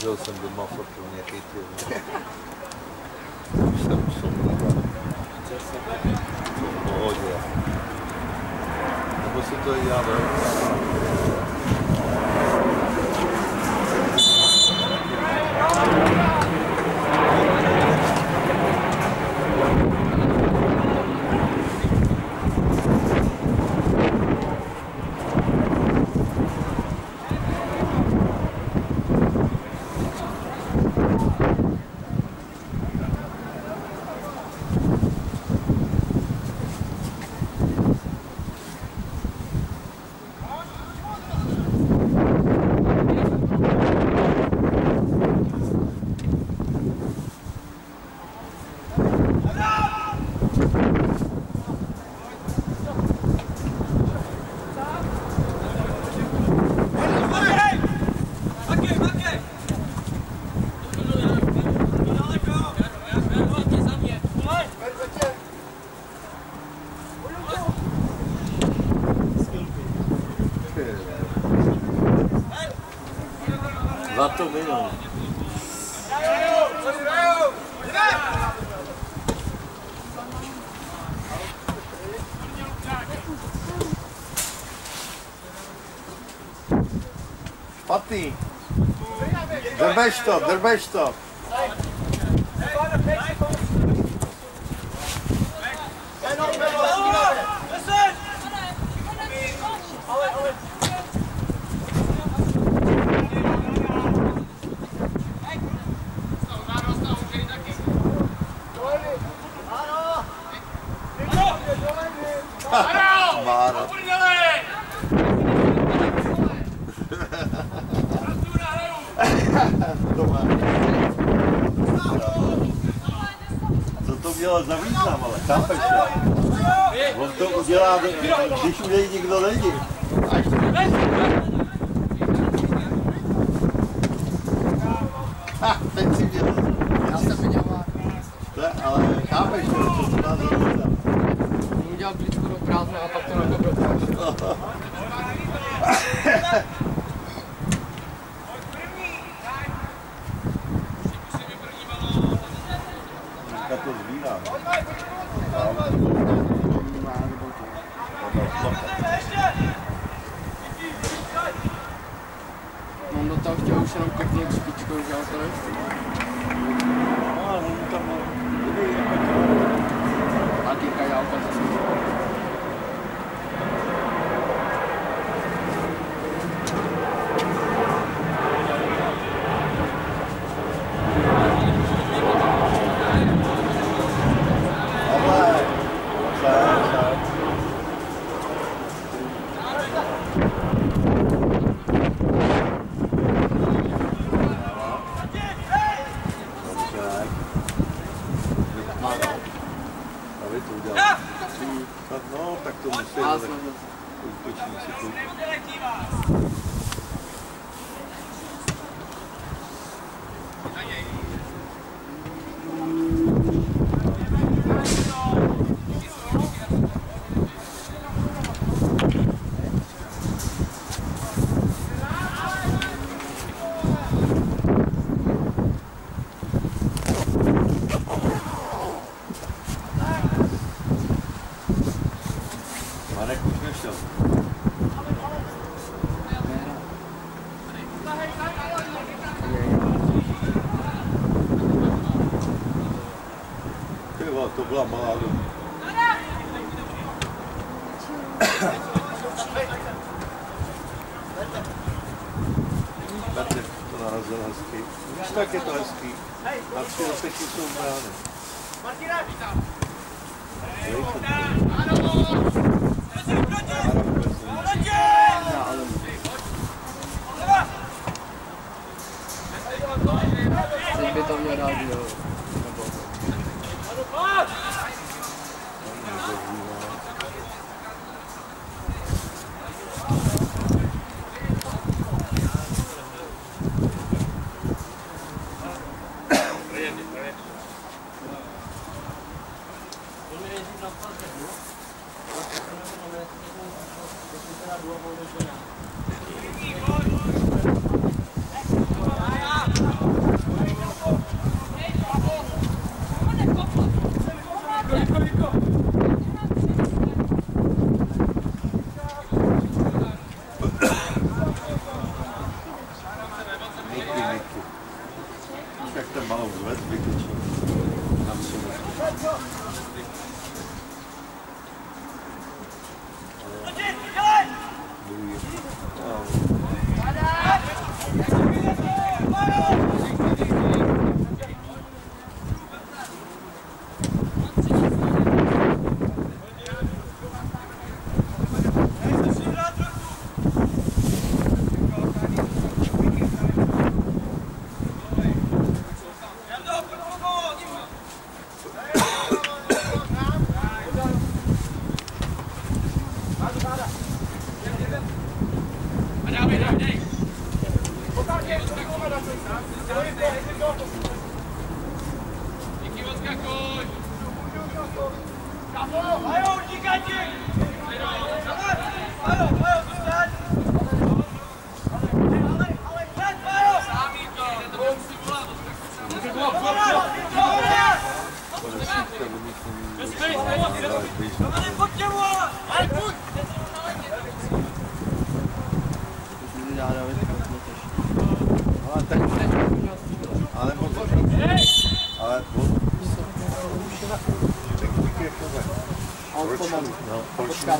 Joseph de Montfort, que eu me Lá também não. Patin. Derbe stop, derbe stop. Chápeš? On to udělá, když už jej nikdo není. Teď by to měl dát, jo. Nebo...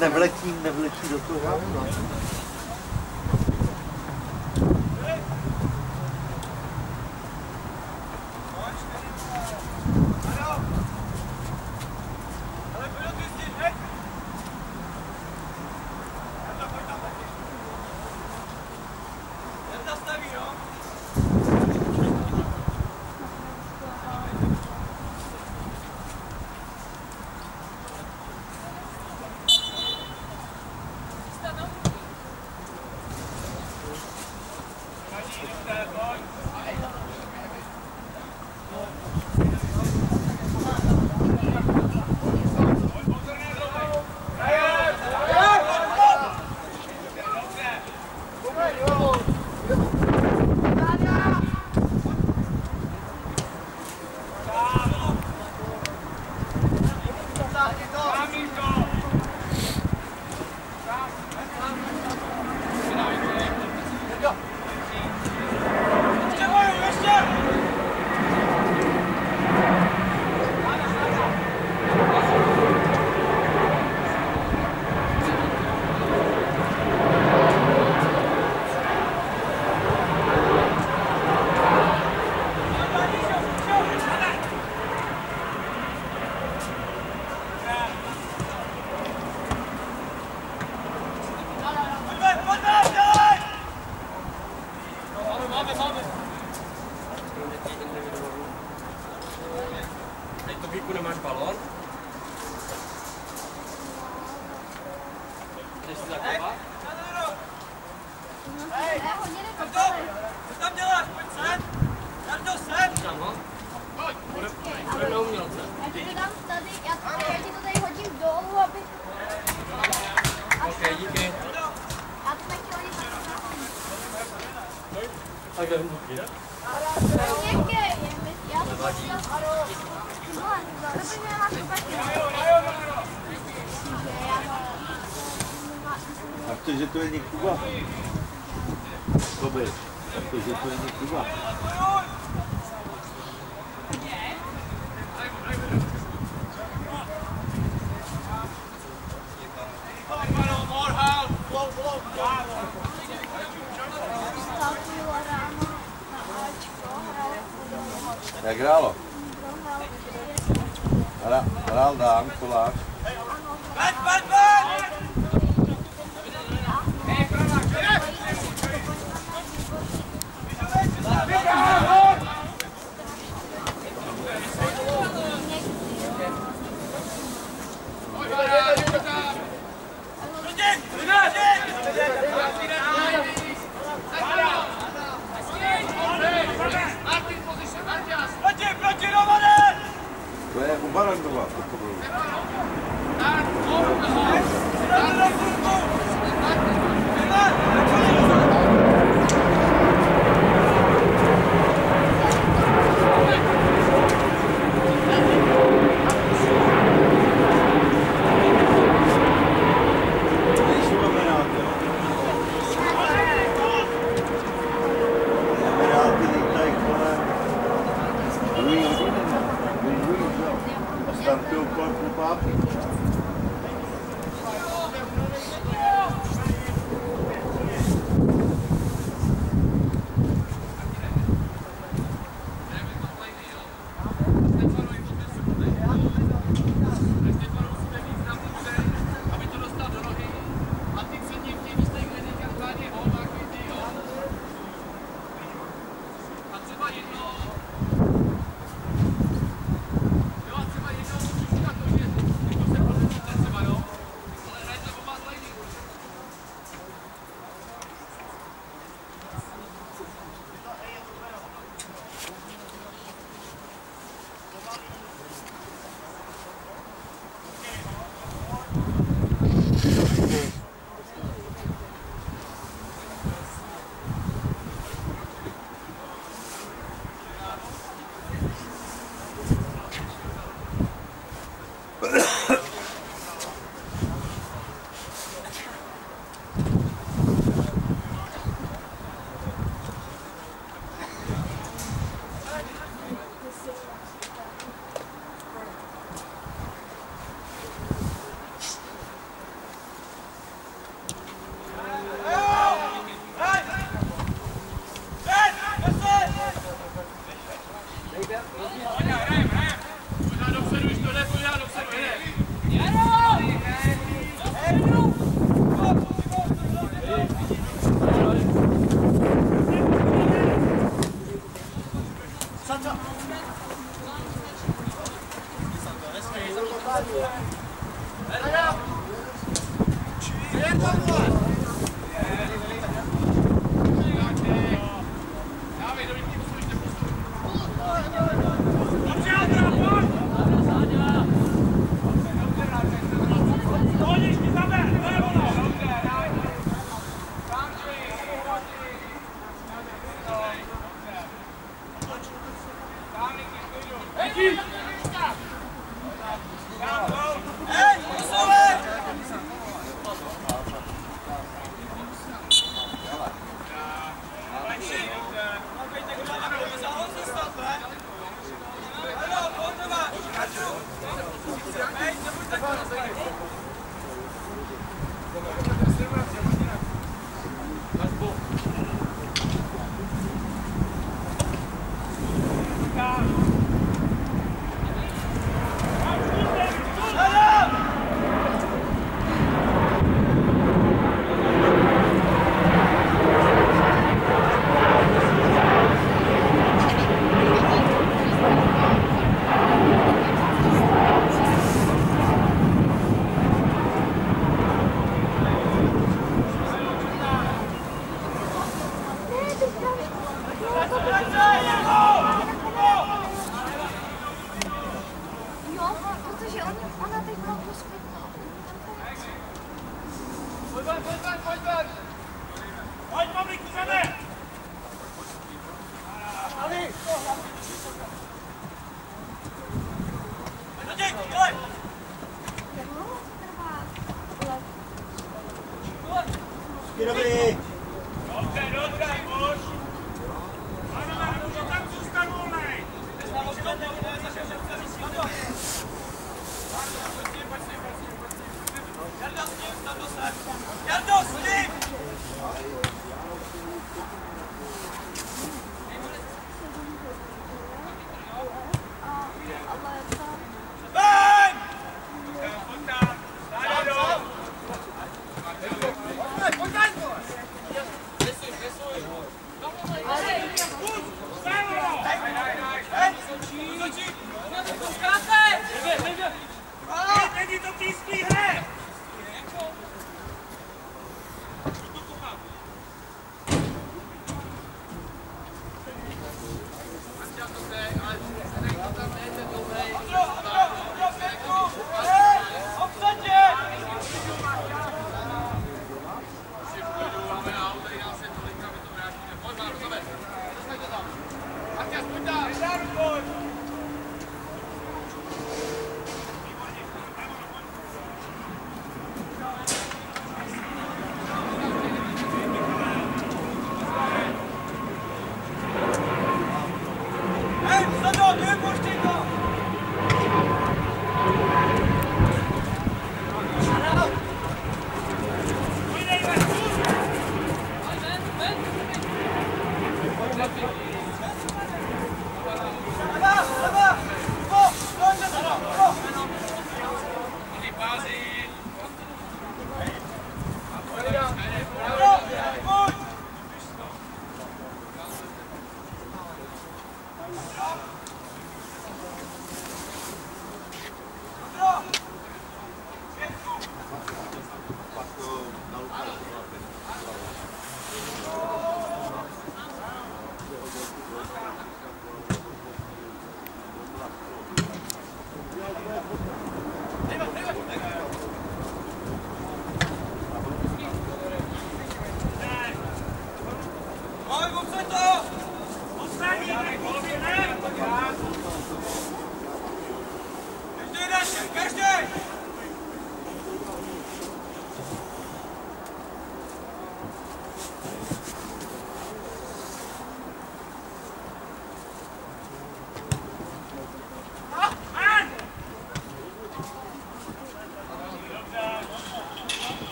nevletím, nevletí do toho?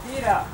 Tira!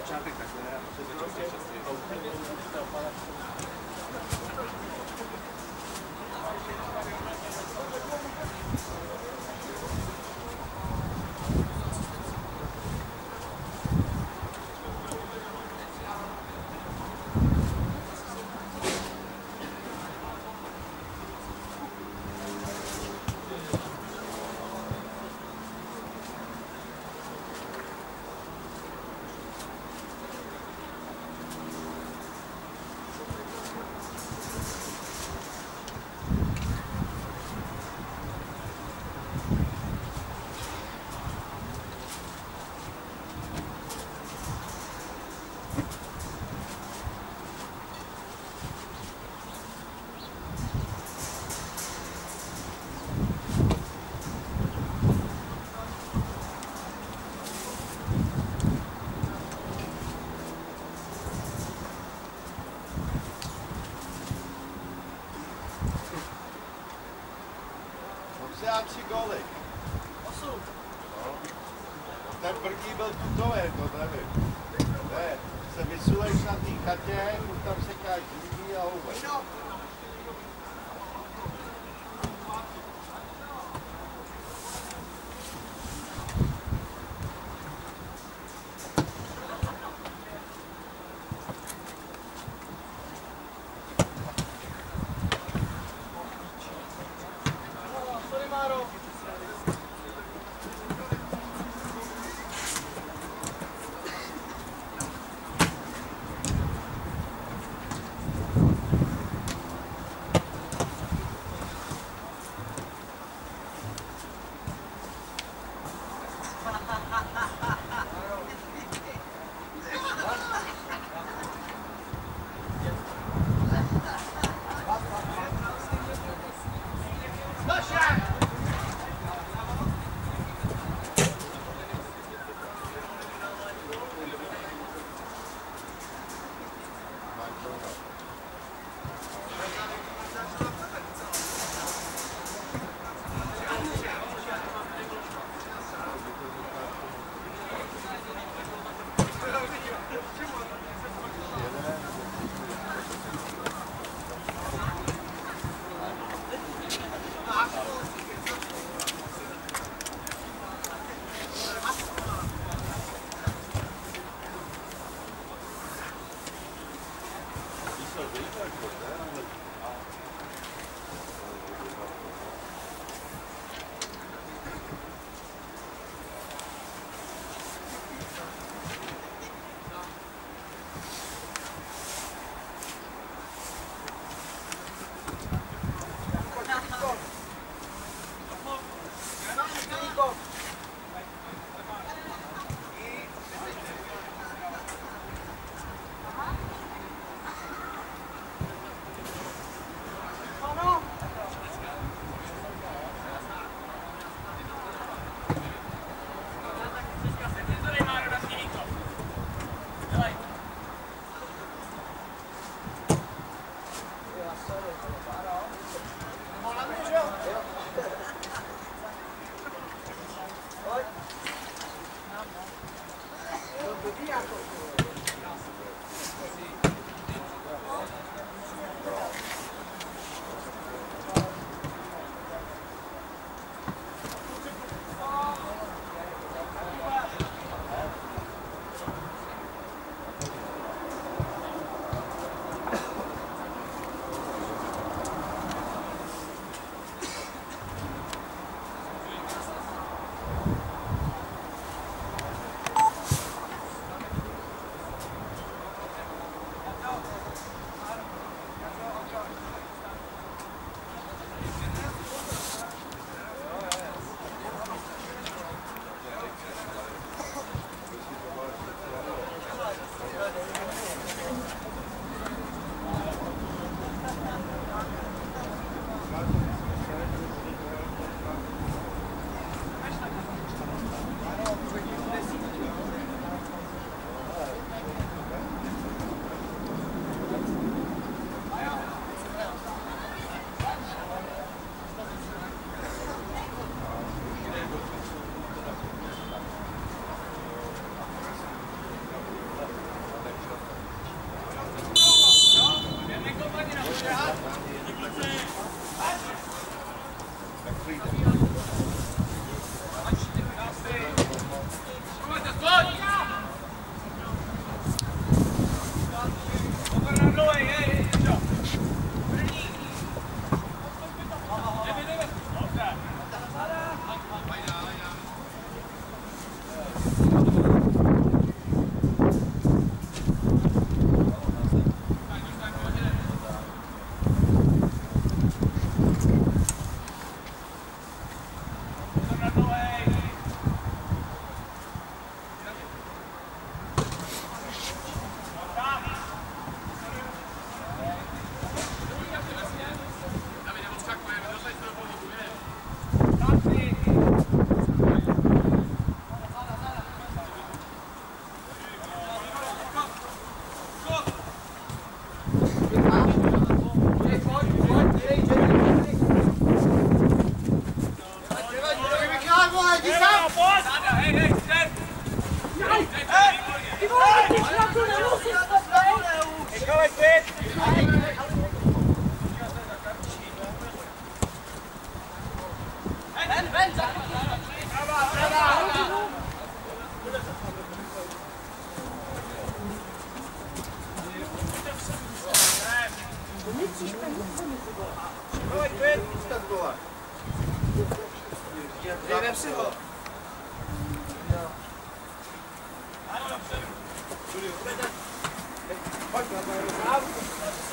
zaczęła pękać, ale rano się zaczął słyszeć. Portugal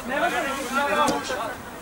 Never gonna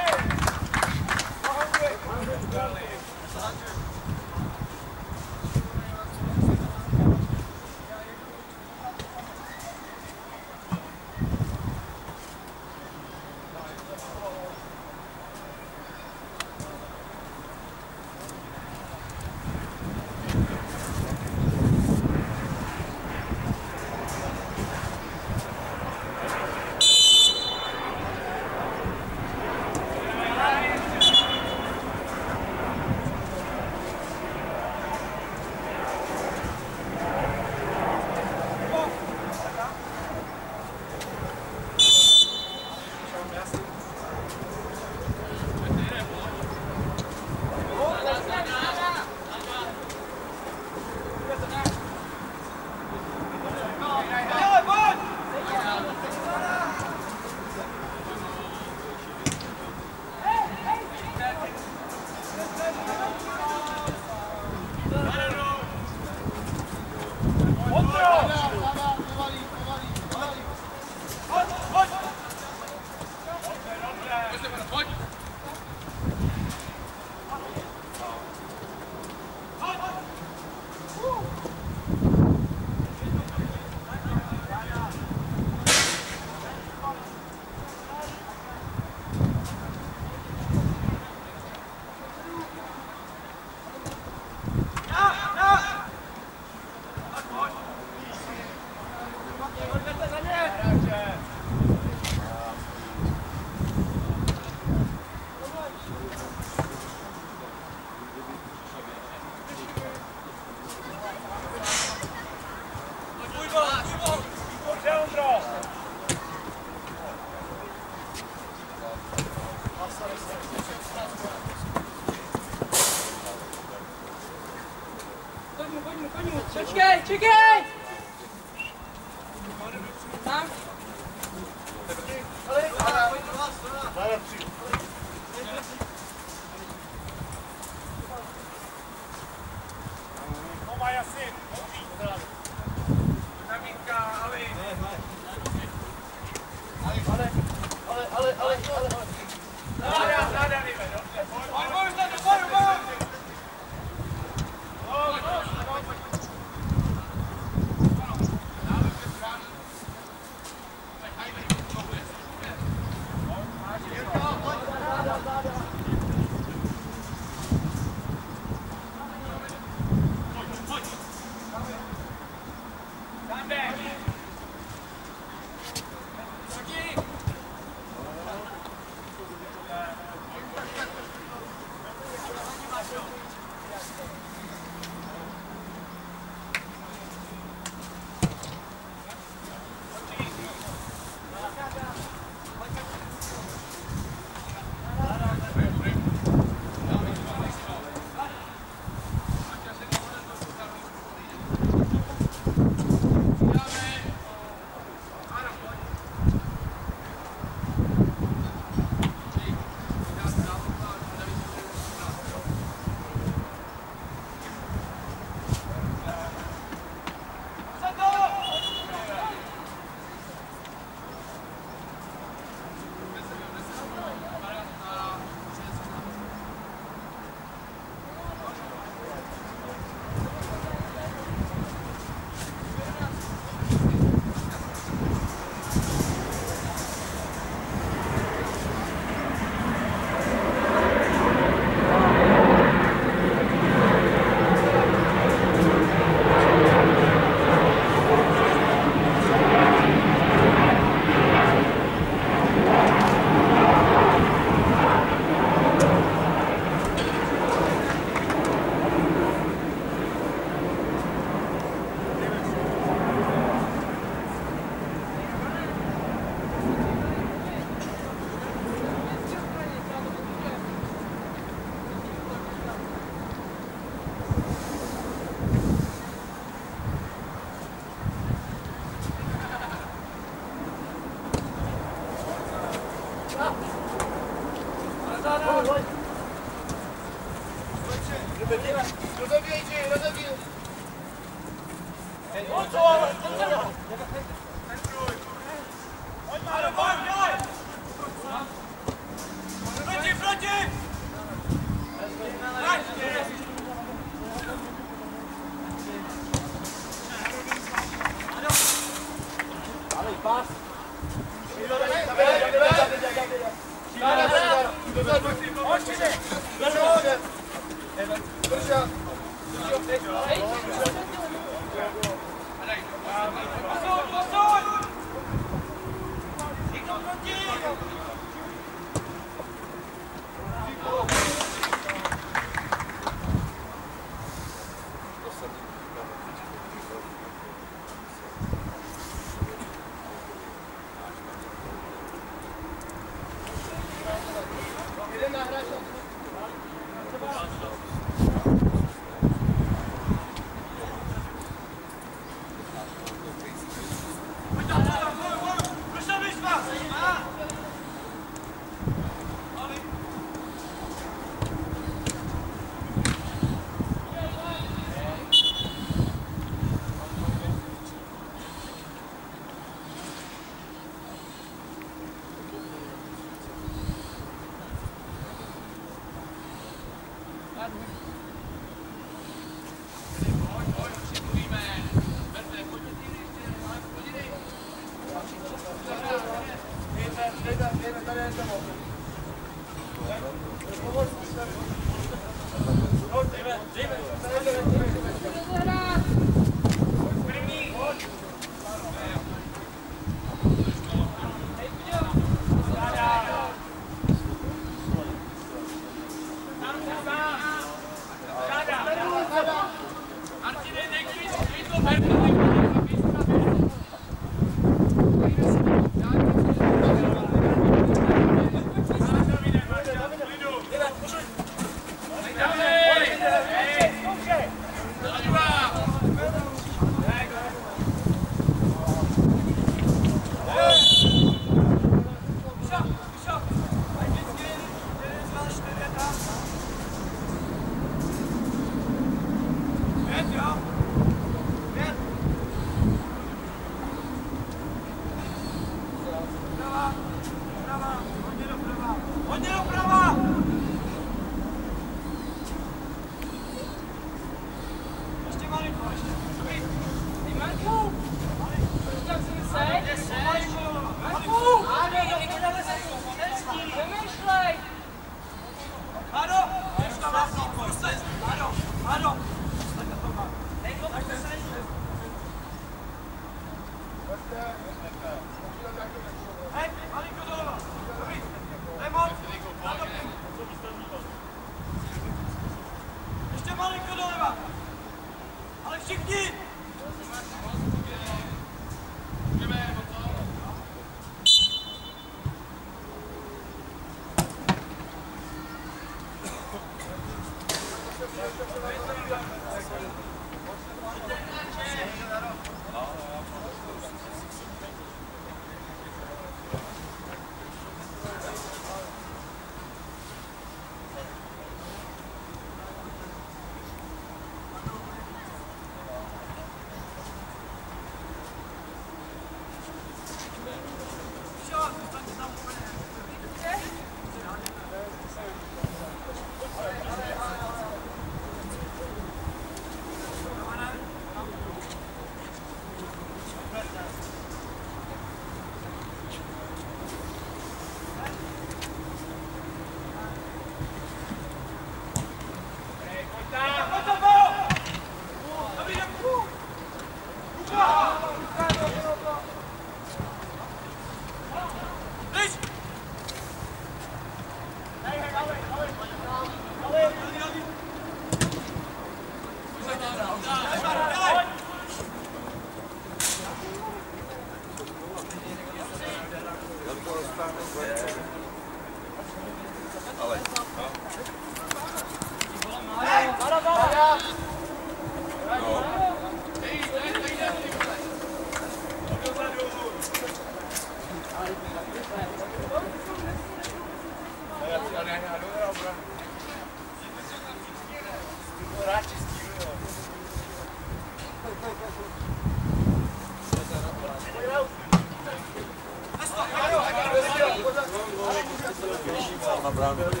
Bravo.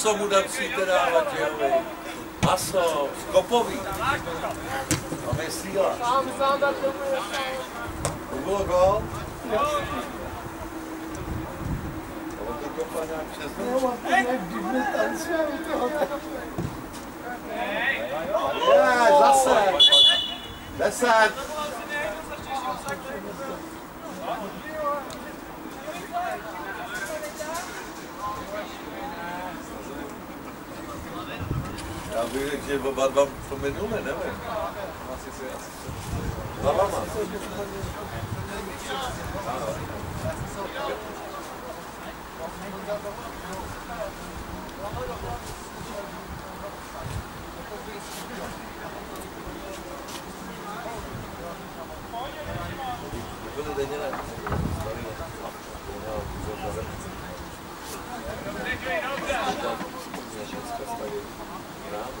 Maso mu tam musíte dávat, že Maso, skopový. Tam je síla. To bylo gol? On to kopal nějak přes noc. Já, zase. Deset. Ja, Bülent je bij Bad Bam van mijn noemen, hè? Bad Bam. Quello degli. Thank you. Dobry.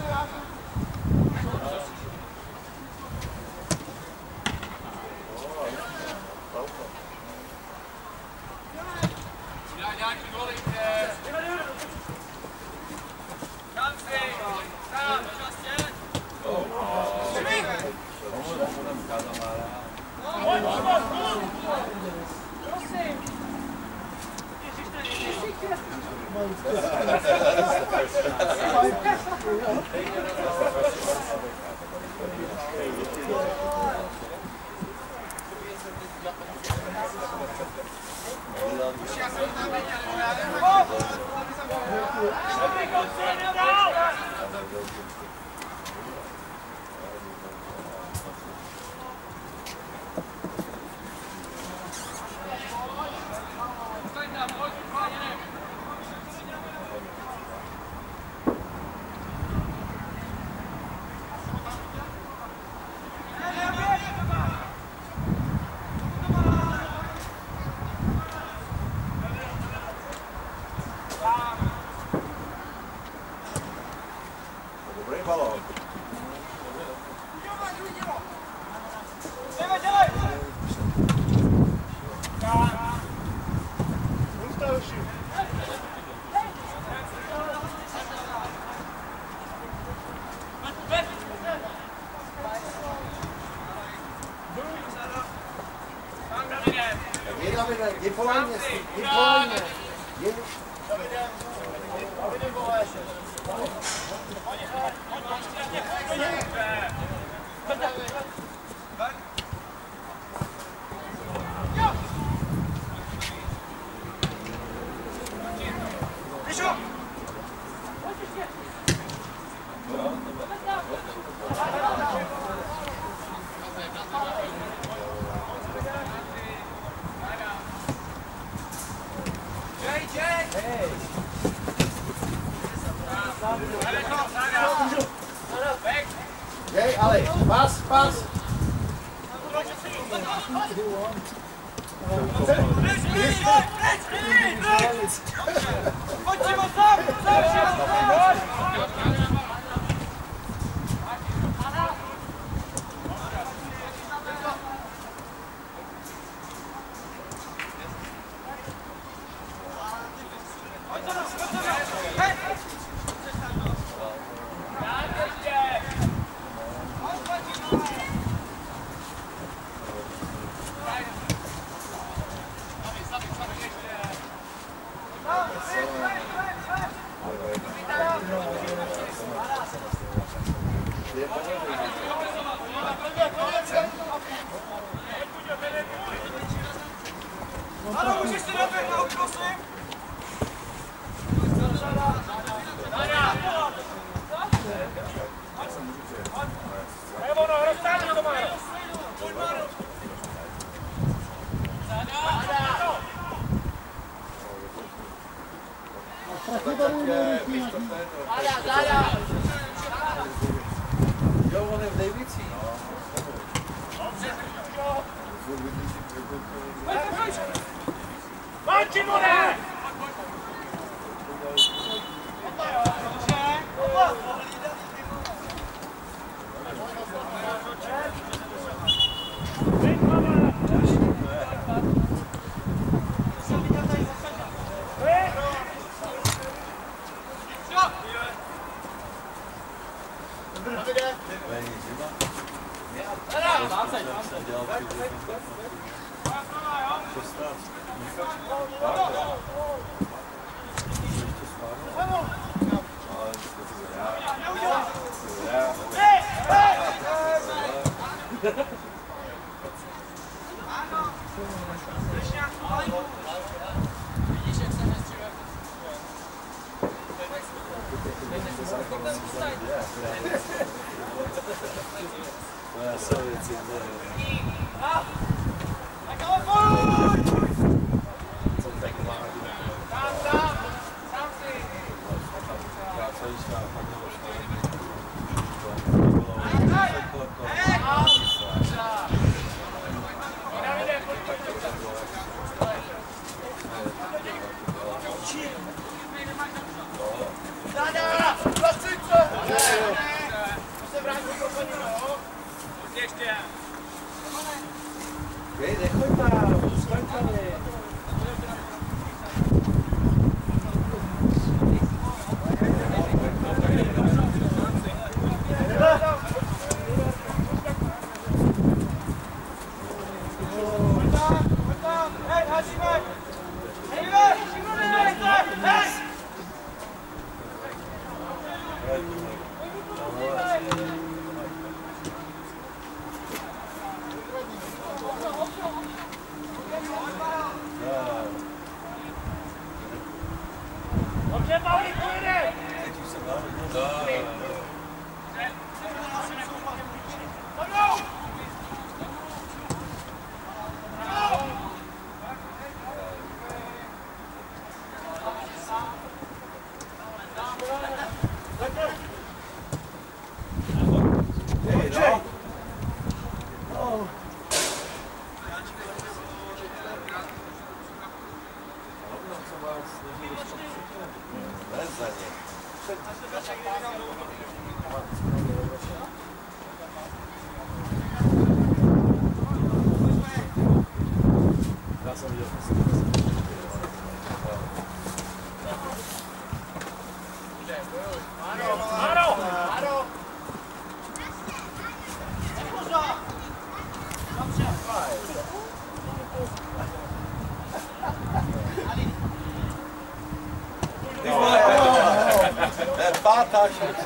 Natasha.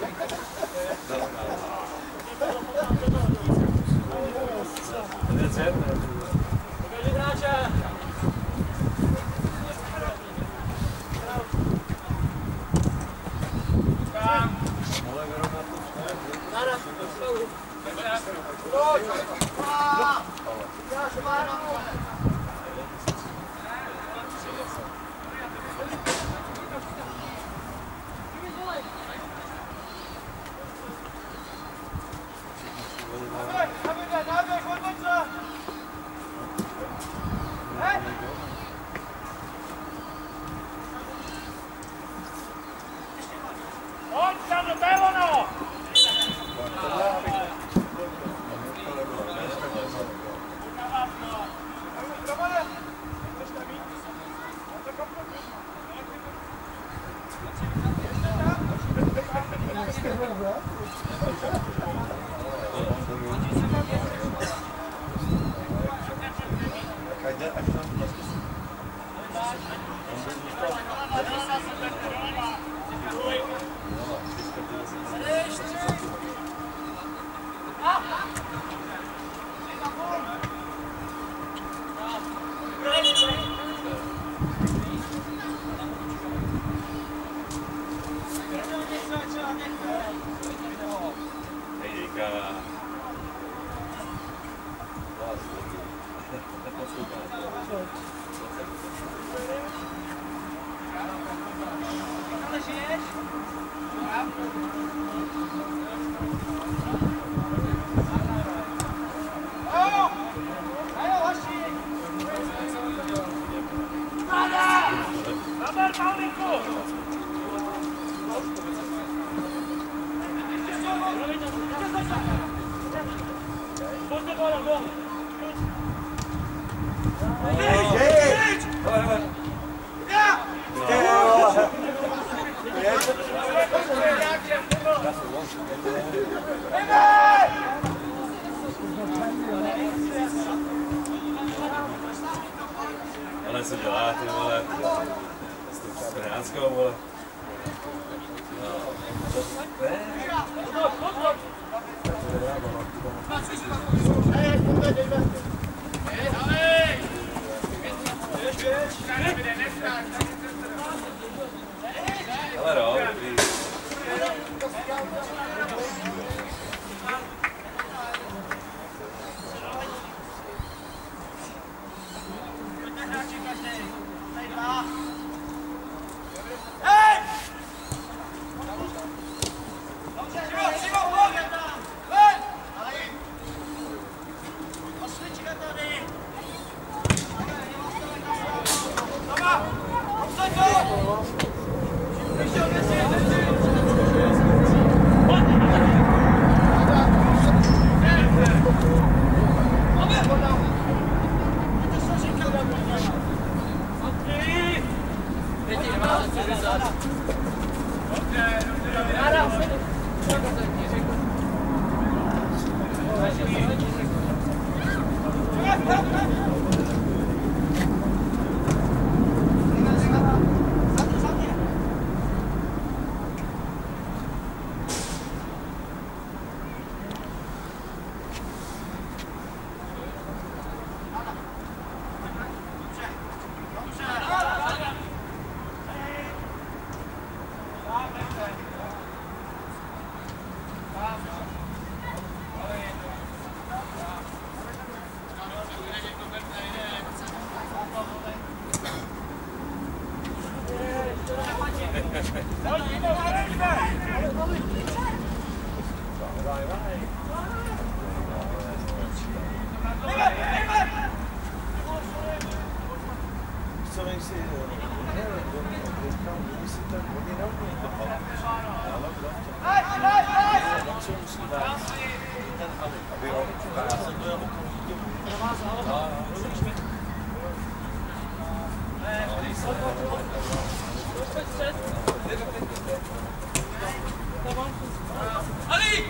Ali!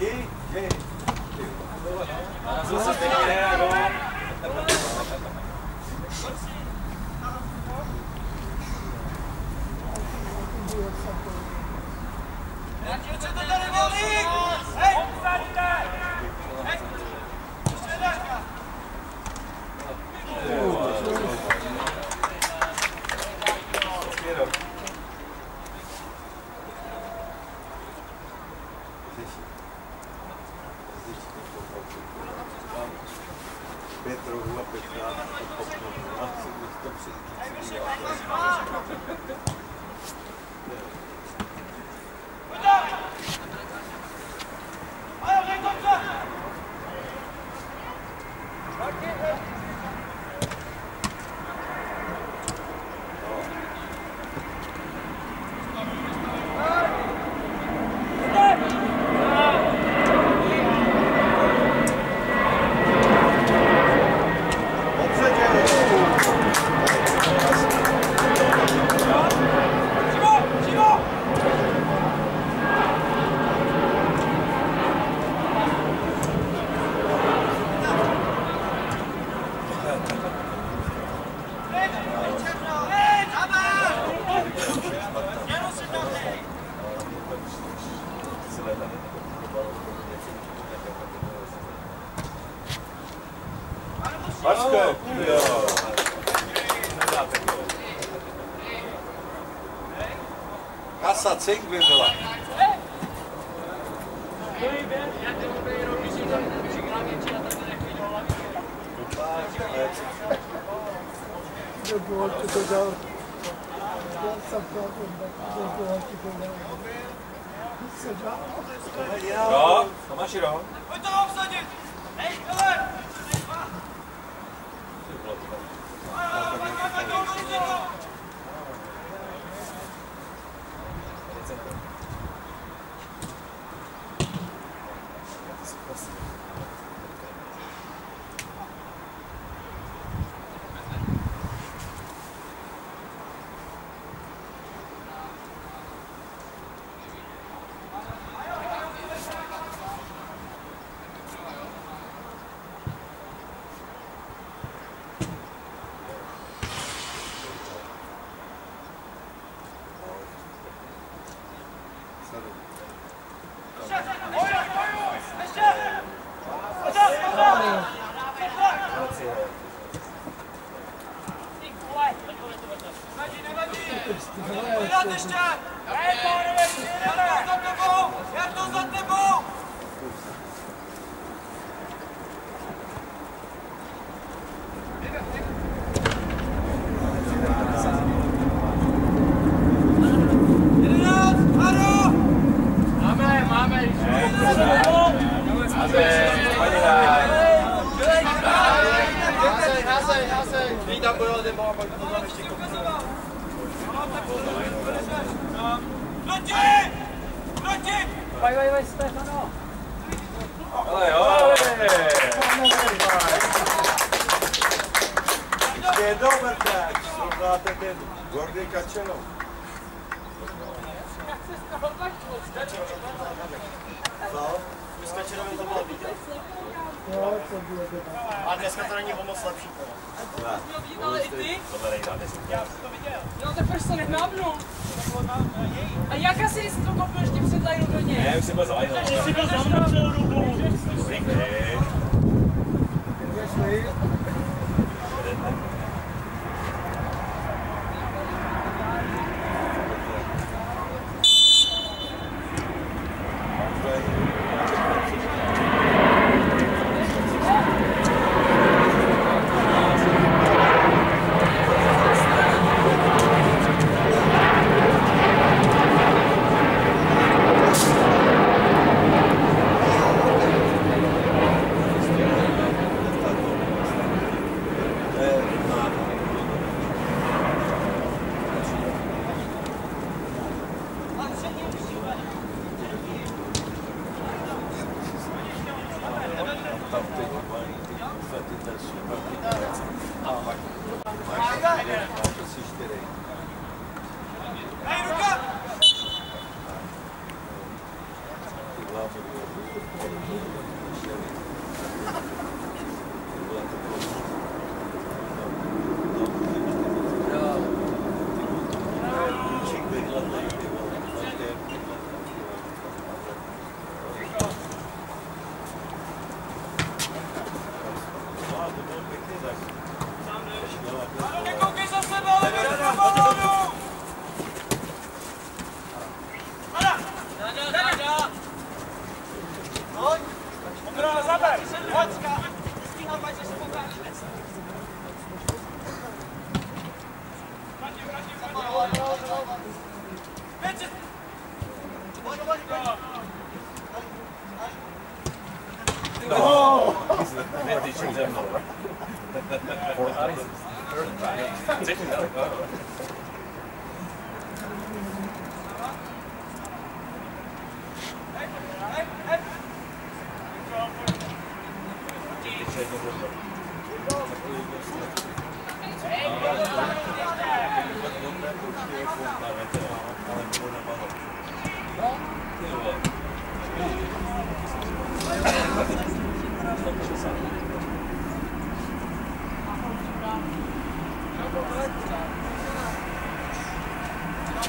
Gel, gel. Nasıl?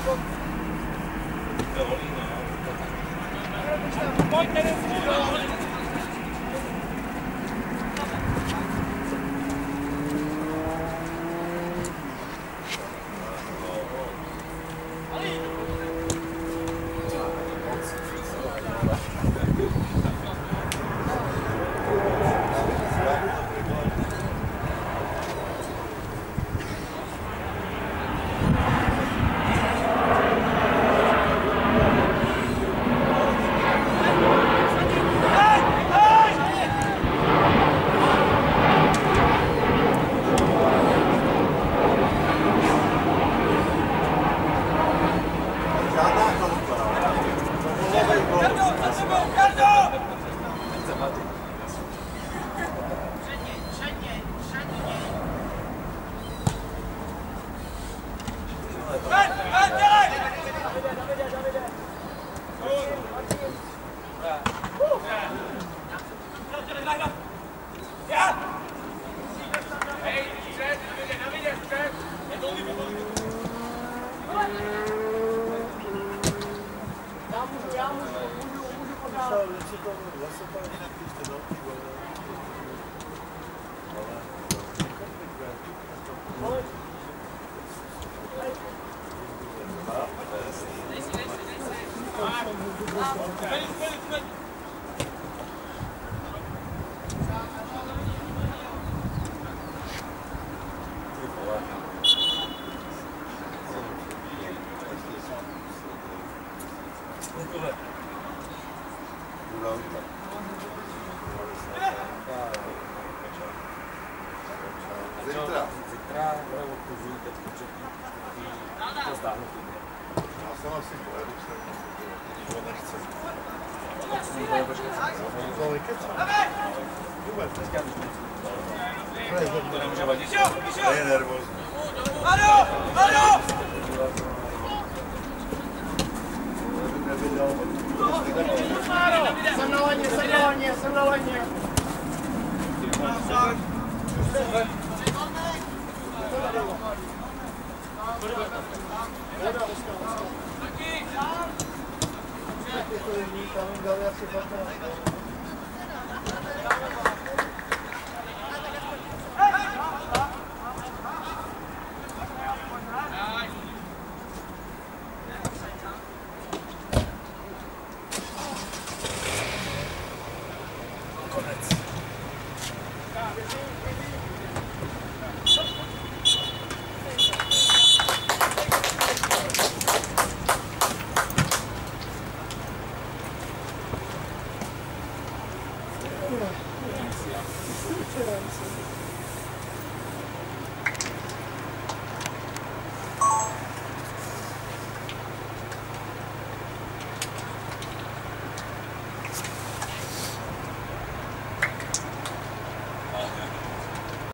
Poi te ne